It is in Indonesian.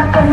akan